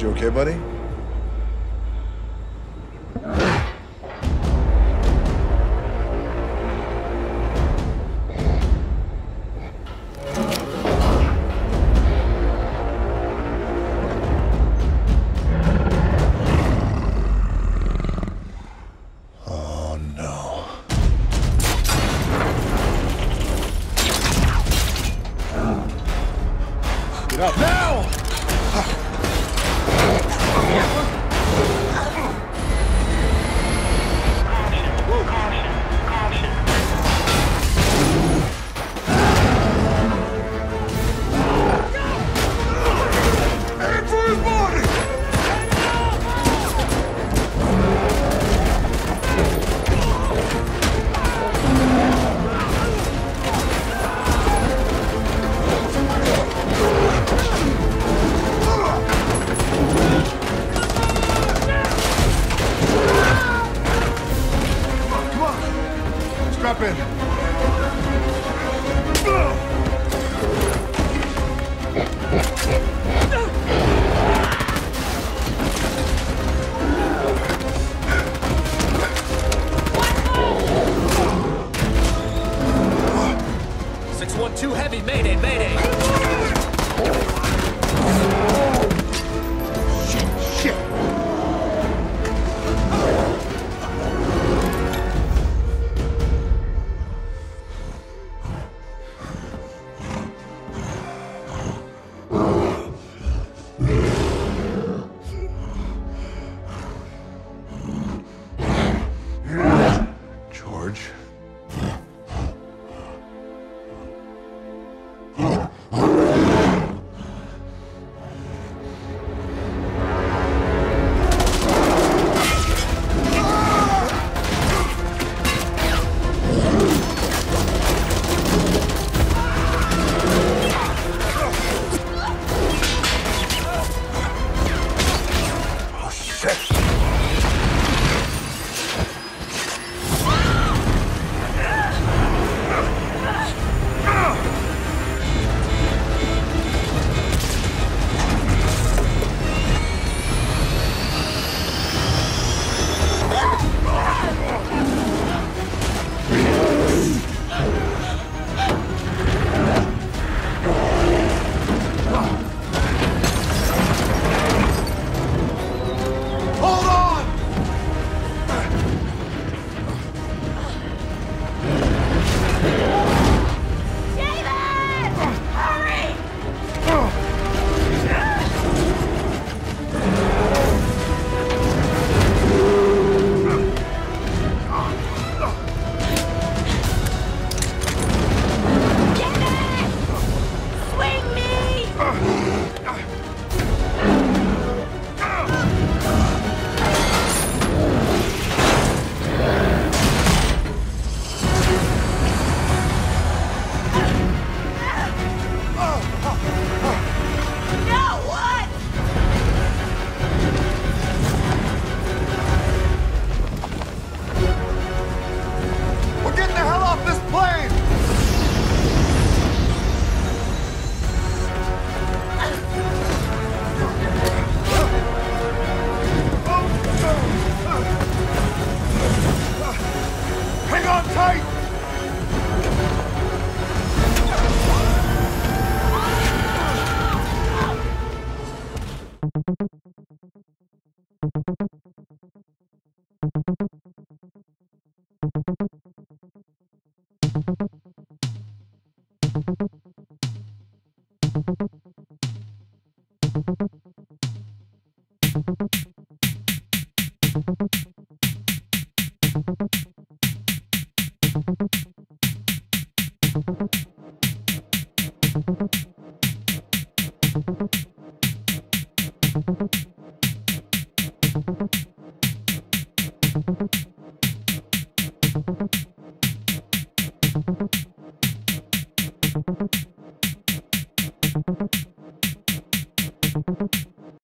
You okay, buddy? Now! Yeah. Six one two heavy, mayday, mayday. tight! Thank you.